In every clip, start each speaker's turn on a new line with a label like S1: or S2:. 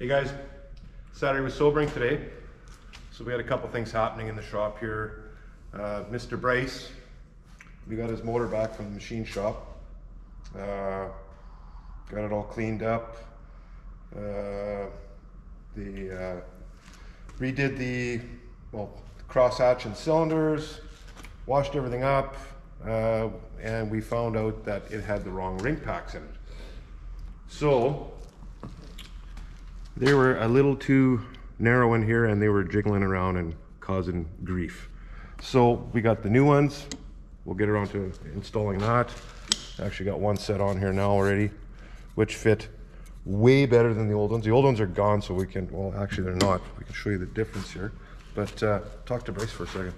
S1: Hey guys, Saturday was sobering today. So we had a couple things happening in the shop here. Uh, Mr. Bryce, we got his motor back from the machine shop. Uh, got it all cleaned up. Uh, the uh, redid the well crosshatch and cylinders, washed everything up, uh, and we found out that it had the wrong ring packs in it. So they were a little too narrow in here and they were jiggling around and causing grief. So we got the new ones. We'll get around to installing that. Actually got one set on here now already, which fit way better than the old ones. The old ones are gone, so we can, well, actually they're not. We can show you the difference here. But uh, talk to Bryce for a second.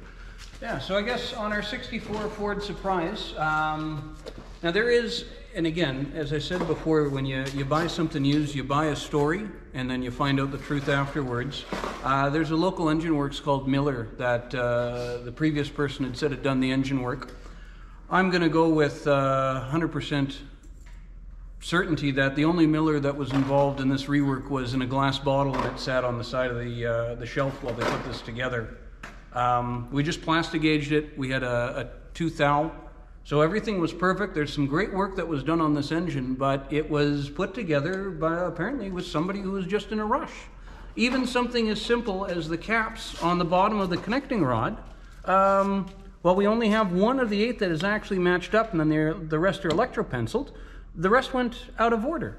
S2: Yeah, so I guess on our 64 Ford Surprise, um, now there is, and again, as I said before, when you, you buy something used, you buy a story and then you find out the truth afterwards. Uh, there's a local engine works called Miller that uh, the previous person had said had done the engine work. I'm going to go with uh, 100% certainty that the only Miller that was involved in this rework was in a glass bottle and it sat on the side of the, uh, the shelf while they put this together. Um, we just plastic gauged it. We had a, a thou. So everything was perfect. There's some great work that was done on this engine, but it was put together by apparently with somebody who was just in a rush. Even something as simple as the caps on the bottom of the connecting rod. Um, well, we only have one of the eight that is actually matched up, and then the rest are electro-penciled. The rest went out of order.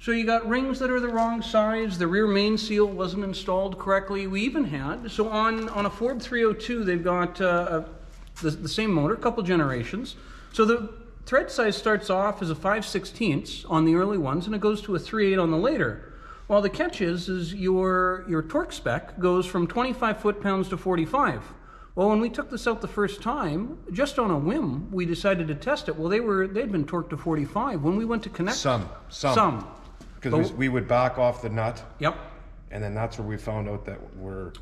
S2: So you got rings that are the wrong size. The rear main seal wasn't installed correctly. We even had so on on a Ford 302, they've got uh, the, the same motor, a couple generations. So the thread size starts off as a 5 16 on the early ones, and it goes to a 3 8 on the later. Well, the catch is, is your your torque spec goes from 25 foot pounds to 45. Well, when we took this out the first time, just on a whim, we decided to test it. Well, they were they'd been torqued to 45. When we went to connect
S1: Some, some.
S2: some,
S1: Because we, we would back off the nut,
S2: yep,
S1: and then that's where we found out that we're,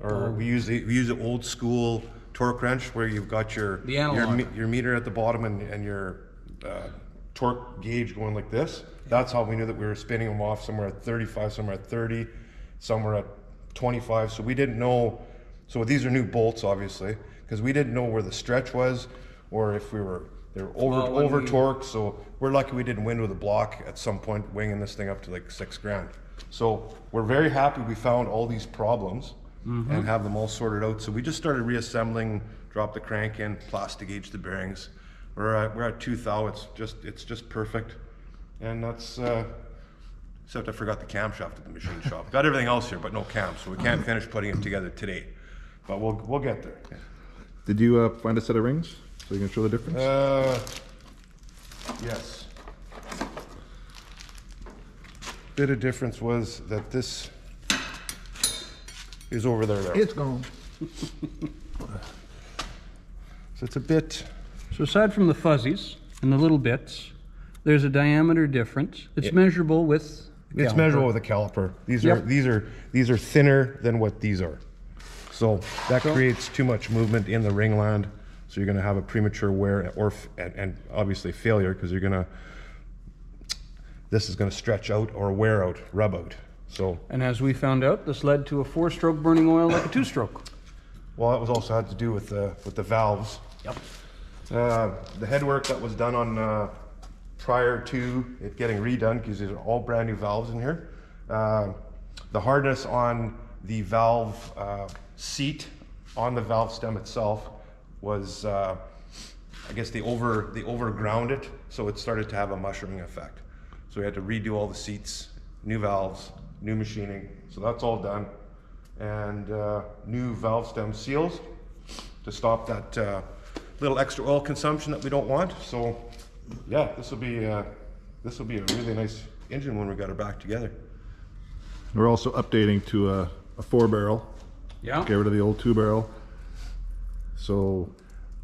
S2: Oh.
S1: or we use the, we use the old school torque wrench where you've got your
S2: The
S1: your,
S2: analog.
S1: your meter at the bottom and, and your uh, torque gauge going like this. That's how we knew that we were spinning them off somewhere at 35, somewhere at 30, somewhere at 25. So we didn't know. So these are new bolts, obviously, because we didn't know where the stretch was, or if we were they were over over
S2: we-
S1: torqued. So we're lucky we didn't win with a block at some point, winging this thing up to like six grand. So we're very happy we found all these problems and have them all sorted out. So we just started reassembling, drop the crank in, plastic gauge the bearings. We're at, we're at two thou. It's just it's just perfect, and that's. Uh, Except I forgot the camshaft at the machine shop. Got everything else here, but no cam, so we can't finish putting it together today. But we'll we'll get there.
S3: Did you uh, find a set of rings so you can show the difference?
S1: Uh, yes. Bit of difference was that this is over there. There.
S3: it's gone.
S1: So it's a bit.
S2: So aside from the fuzzies and the little bits, there's a diameter difference. It's measurable with.
S1: It's measurable with a caliper. These are
S2: Yep.
S1: these are these are thinner than what these are. So that creates too much movement in the ringland. So you're going to have a premature wear or f- and, and obviously failure because you're going to. This is going to stretch out or wear out, rub out. So
S2: And as we found out, this led to a four-stroke burning oil like a two-stroke.
S1: well, that was also had to do with the with the valves.
S2: Yep.
S1: Uh, the headwork that was done on uh, prior to it getting redone, because these are all brand new valves in here. Uh, the hardness on the valve uh, seat on the valve stem itself was, uh, I guess they over they overground it, so it started to have a mushrooming effect. So we had to redo all the seats, new valves, new machining. So that's all done, and uh, new valve stem seals to stop that uh, little extra oil consumption that we don't want. So, yeah, this will be uh, this will be a really nice engine when we got her back together.
S3: We're also updating to a, a four barrel.
S2: Yeah.
S3: Get rid of the old two barrel. So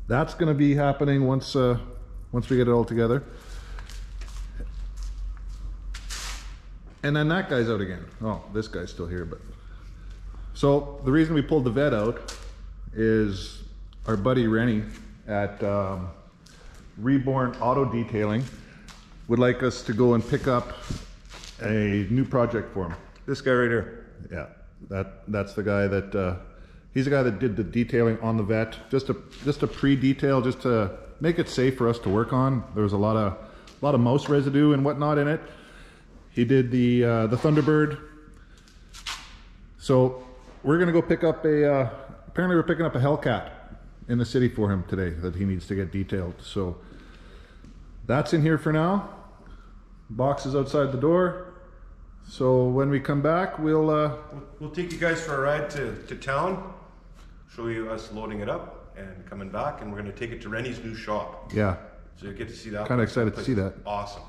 S3: that's going to be happening once uh, once we get it all together. And then that guy's out again. Oh, this guy's still here, but so the reason we pulled the vet out is our buddy Rene at um, Reborn Auto Detailing would like us to go and pick up a new project for him.
S1: This guy right here.
S3: Yeah, that that's the guy that uh, he's the guy that did the detailing on the vet. Just a just a pre-detail, just to make it safe for us to work on. There was a lot of a lot of mouse residue and whatnot in it. He did the uh, the Thunderbird. So we're gonna go pick up a. Uh, apparently, we're picking up a Hellcat in the city for him today that he needs to get detailed. So that's in here for now. Box is outside the door. So when we come back, we'll. Uh,
S1: We'll, we'll take you guys for a ride to, to town, show you us loading it up and coming back, and we're gonna take it to Rene's new shop.
S3: yeah.
S1: So you get to see that.
S3: Kinda excited to see that.
S1: Awesome.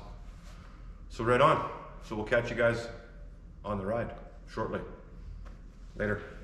S1: So right on. So we'll catch you guys on the ride shortly. Later.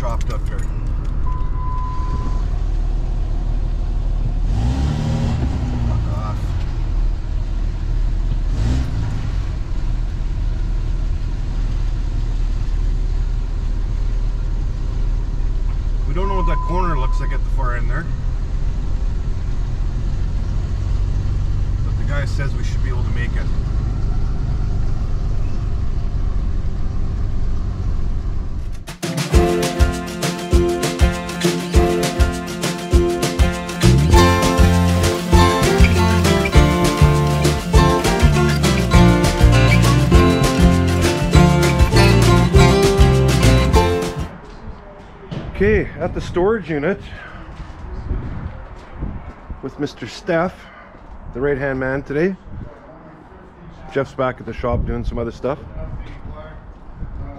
S1: Chopped up at the storage unit with Mr. Steph, the right hand man today. Jeff's back at the shop doing some other stuff.
S4: Black,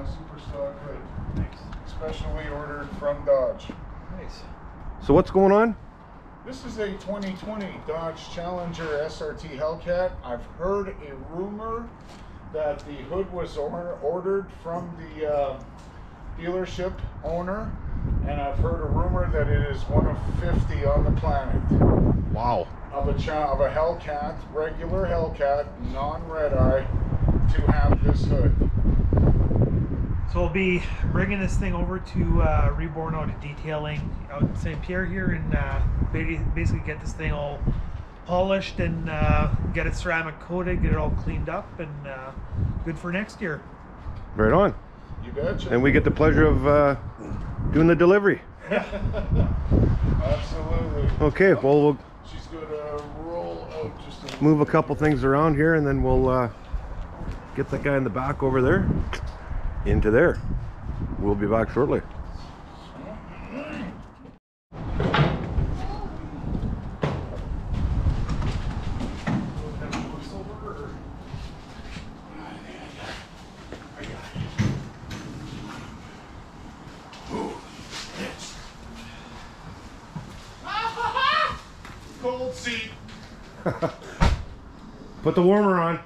S4: super stock hood. Specially ordered from Dodge. Nice.
S1: So what's going on?
S4: This is a 2020 Dodge Challenger SRT Hellcat. I've heard a rumor that the hood was or- ordered from the uh, dealership owner, and I've heard a rumor that it is one of 50 on the planet
S1: Wow.
S4: of a cha- of a Hellcat, regular Hellcat, non-red eye, to have this hood.
S5: So we'll be bringing this thing over to uh, Reborn Auto Detailing out in St. Pierre here and uh, basically get this thing all polished and uh, get it ceramic coated, get it all cleaned up and uh, good for next year.
S1: Right on.
S4: You betcha.
S1: And we get the pleasure of uh, doing the delivery.
S4: Absolutely.
S1: Okay, well, we'll
S4: She's gonna roll out just a
S1: move a couple things around here and then we'll uh, get that guy in the back over there into there. We'll be back shortly.
S4: Seat.
S1: Put the warmer on.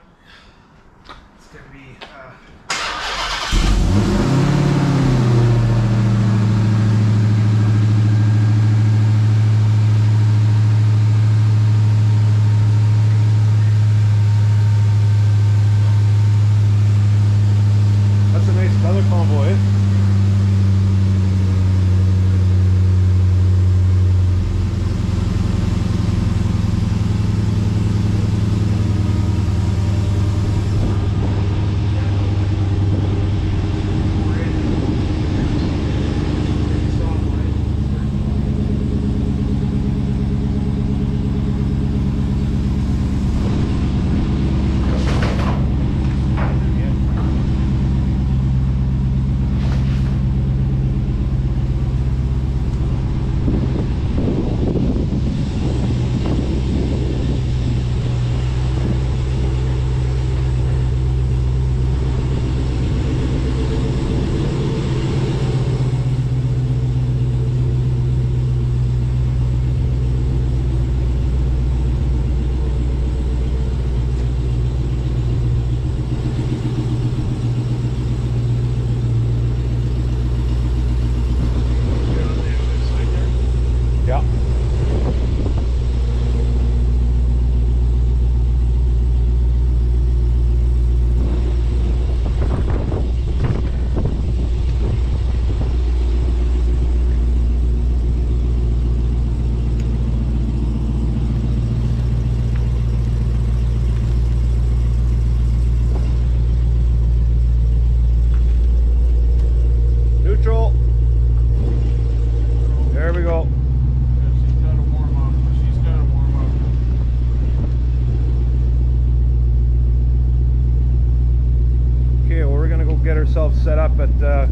S1: Get ourselves set up at uh,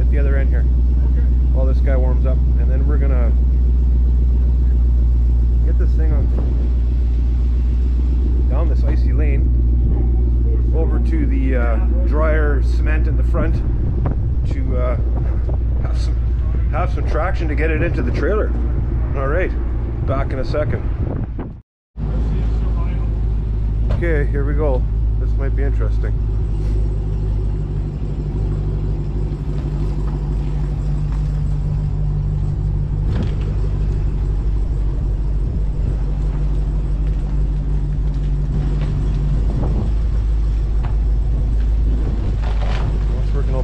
S1: at the other end here while this guy warms up, and then we're gonna get this thing on down this icy lane over to the uh, drier cement in the front to uh, have some have some traction to get it into the trailer. All right, back in a second. Okay, here we go. This might be interesting.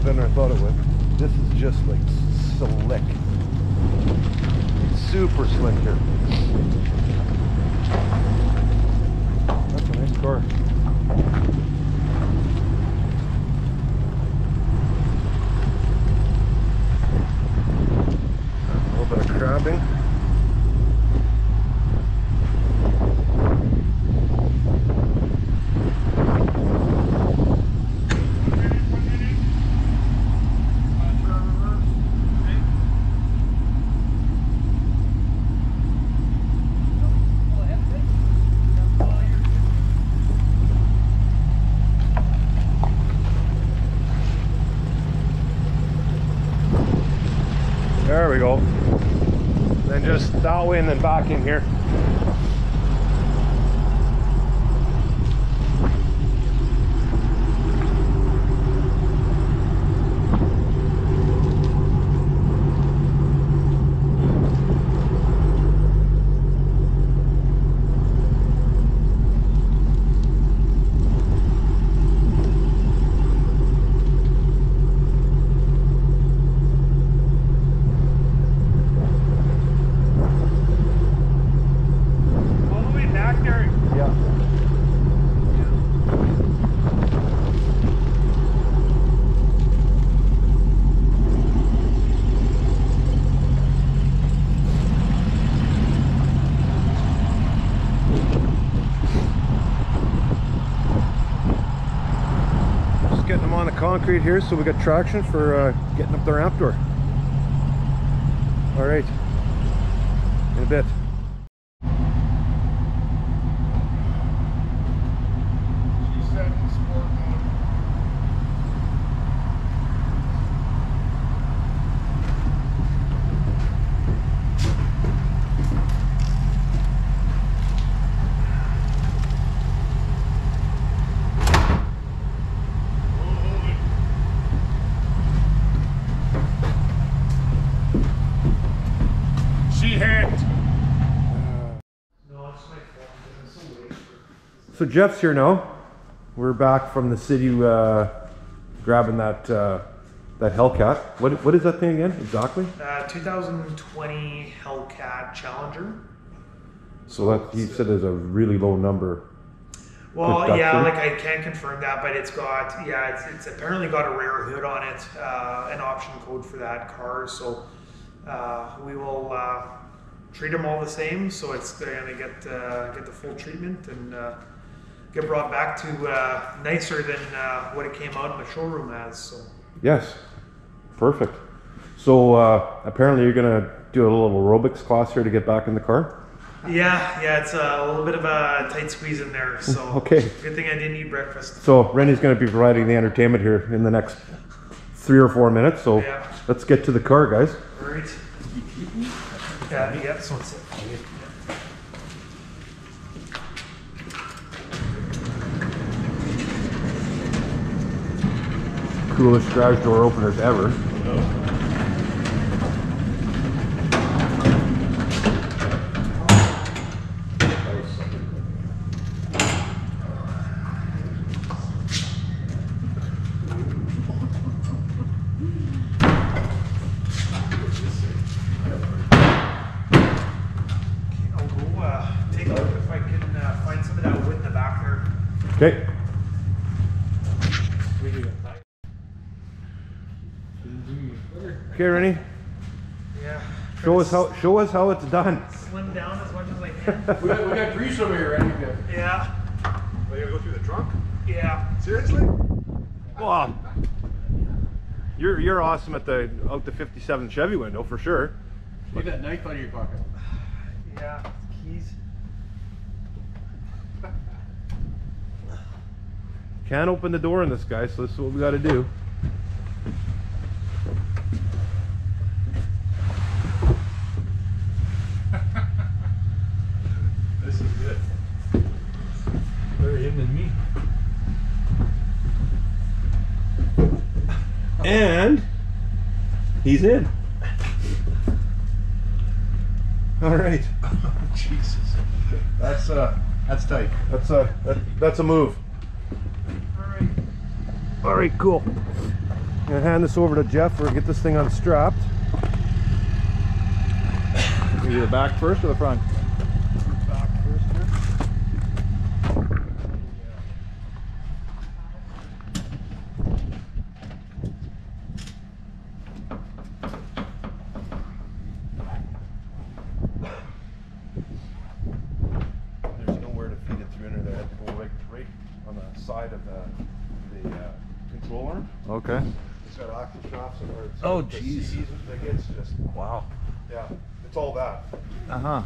S1: Well, It's it would. This is just like slick. Super slick here. That's a nice car. A little bit of crabbing. There we go. That way and back in here.
S5: All the way back there.
S1: Yeah. Just getting them on the concrete here so we got traction for uh, getting up the ramp door. All right, in a bit.
S4: She said in sport mode. She hit.
S5: No, it's my fault. I'm so late.
S1: So Jeff's here now. We're back from the city uh, grabbing that uh, that Hellcat. What what is that thing again? Exactly.
S5: Uh, 2020 Hellcat Challenger.
S1: So that he said is a really low number.
S5: Well, yeah, like I can't confirm that, but it's got yeah, it's, it's apparently got a rare hood on it, uh, an option code for that car. So uh, we will uh, treat them all the same. So it's they're gonna get uh, get the full treatment and uh, get brought back to uh, nicer than uh, what it came out in the showroom as. So
S1: Yes, perfect. So uh, apparently you're gonna do a little aerobics class here to get back in the car.
S5: yeah, yeah, it's a little bit of a tight squeeze in there. So
S1: Okay.
S5: good thing I didn't eat breakfast.
S1: So Rene's gonna be providing the entertainment here in the next three or four minutes. So
S5: Yeah.
S1: let's get to the car, guys.
S5: All right. Yeah, yeah, this one's it.
S1: Coolest garage door openers ever
S5: go uh, take a look if I can uh, find some of that wood in the back there.
S1: Okay. Okay, Rene.
S5: Yeah.
S1: Show us how show us how it's done.
S5: Slim down as much as I can.
S6: We got, we got grease over here, right?
S5: yeah.
S4: Are you gonna go through the trunk?
S5: Yeah.
S4: Seriously?
S1: Wow. Um, you're you're awesome at the out the 57 Chevy window for sure.
S6: Leave that knife out of your pocket.
S5: Yeah, keys.
S1: Can't open the door in this guy, so this is what we got to do.
S3: This is good. Better him than me.
S1: And he's in. All right.
S3: Jesus. That's uh that's tight.
S1: That's a that, that's a move.
S5: All right.
S1: All right, cool. I'm gonna hand this over to Jeff or get this thing unstrapped.
S3: Maybe the back first or the front?
S1: Back first here. There's nowhere to feed it through in there. They had to go right, right on the side of the, the uh, control arm.
S3: Okay.
S1: It's got octave shafts and where it's.
S3: Oh,
S1: the
S3: jeez.
S1: CDs, Like it's just,
S3: Wow.
S1: yeah, it's all that.
S3: Uh-huh.
S1: Alright,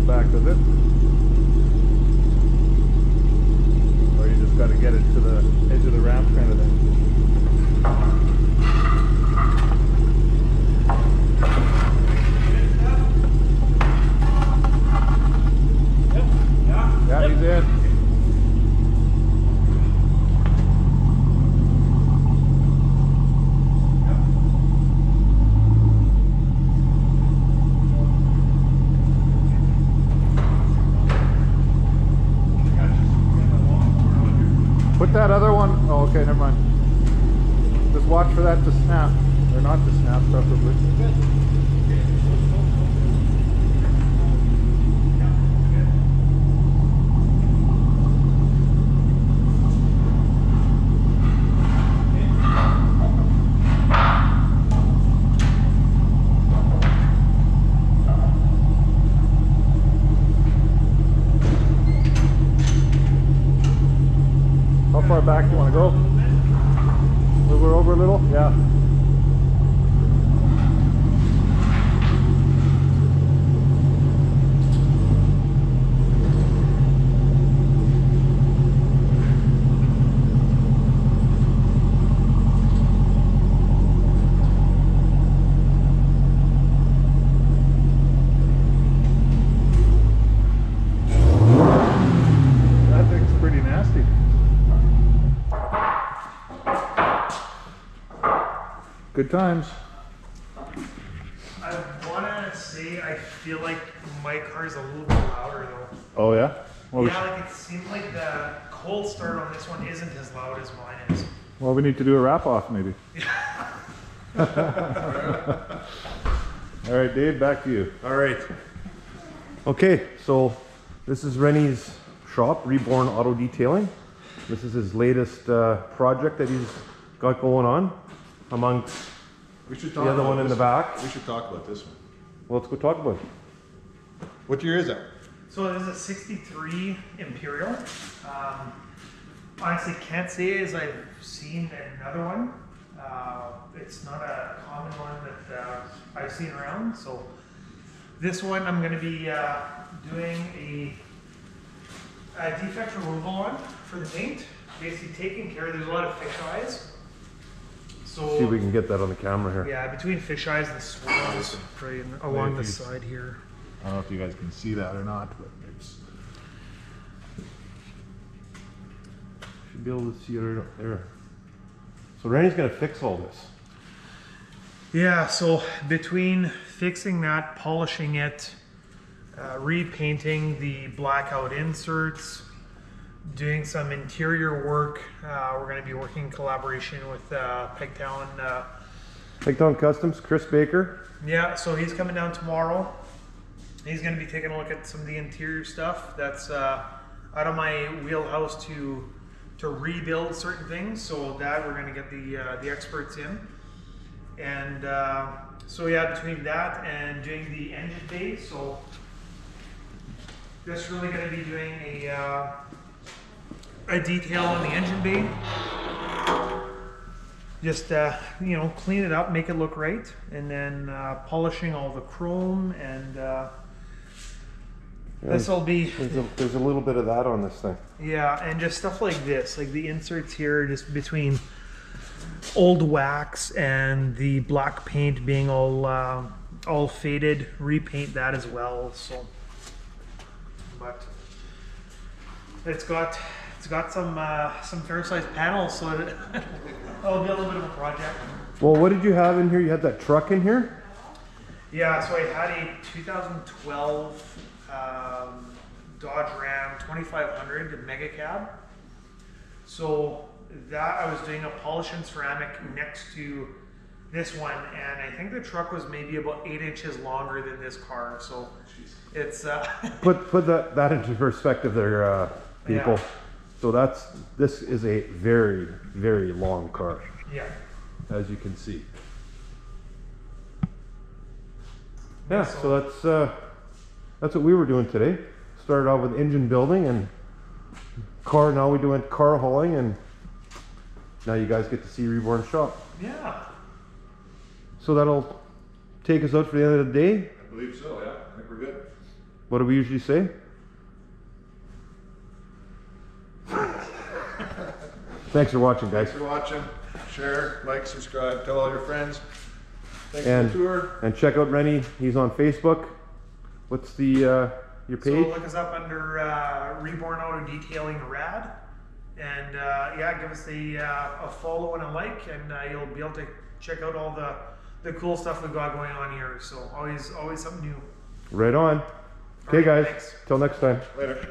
S3: back, does it? Good times.
S5: I wanna say I feel like my car's a little bit louder though.
S3: Oh yeah? Well, we,
S5: yeah, like it seems like the cold start on this one isn't as loud as mine is.
S3: well, we need to do a wrap off maybe. All right, Dave, back to you.
S1: All right. Okay, so this is Rene's shop, Reborn Auto Detailing. This is his latest uh, project that he's got going on amongst
S3: We should
S1: the other one in the back.
S3: We should talk about this one.
S1: Well, let's go talk about it.
S3: What year is that?
S5: So this is a 63 Imperial. Um, honestly, can't say as I've seen another one. Uh, it's not a common one that uh, I've seen around. So this one I'm going to be uh, doing a, a defect removal on for the paint. Basically taking care. Of there's a lot of fish eyes. So
S1: See if we can get that on the camera here.
S5: yeah, between fisheyes and swirls, right along the side here.
S3: I don't know if you guys can see that or not, but it's
S1: Should be able to see it right up there. So Rene's gonna fix all this.
S5: Yeah, so between fixing that, polishing it, uh, repainting the blackout inserts, doing some interior work, uh, we're going to be working in collaboration with uh, Pegtown. Uh,
S1: Pigtown Customs, Chris Baker.
S5: yeah, so he's coming down tomorrow. He's going to be taking a look at some of the interior stuff that's uh, out of my wheelhouse to to rebuild certain things. So that we're going to get the uh, the experts in, and uh, so yeah, between that and doing the engine bay, so just really going to be doing a uh, a detail on the engine bay. Just uh, you know, clean it up, make it look right, and then uh, polishing all the chrome, and uh, this will be
S1: There's a, there's a little bit of that on this thing.
S5: yeah, and just stuff like this, like the inserts here, just between old wax and the black paint being all uh, all faded, repaint that as well. So, but it's got it's got some uh, some fair sized panels, so it, it'll be a little bit of a project.
S1: Well, what did you have in here? You had that truck in here?
S5: Yeah, so I had a 2012 um, Dodge Ram 2500 Mega Cab. So that I was doing a polish and ceramic next to this one, and I think the truck was maybe about eight inches longer than this car. So it's uh,
S1: Put put that that into perspective, there, uh, people.
S5: Yeah.
S1: So that's this is a very very long car,
S5: yeah.
S1: as you can see. Yeah, so that's uh, that's what we were doing today. Started off with engine building and car. Now we doing car hauling, and now you guys get to see Reborn Shop.
S5: Yeah.
S1: So that'll take us out for the end of the day.
S3: I believe so, yeah. I think we're good.
S1: What do we usually say? Thanks for watching, guys.
S3: Thanks for watching. Share, like, subscribe, tell all your friends. Thanks
S1: And-
S3: for the tour.
S1: And check out Rene. He's on Facebook. What's the uh, your
S5: So
S1: page?
S5: look us up under uh, Reborn Auto Detailing Rad, and uh, yeah, give us a, uh, a follow and a like, and uh, you'll be able to check out all the the cool stuff we've got going on here. So always always something new.
S1: Right on. Okay,
S5: Alright,
S1: guys.
S5: thanks.
S1: Till next time.
S3: Later.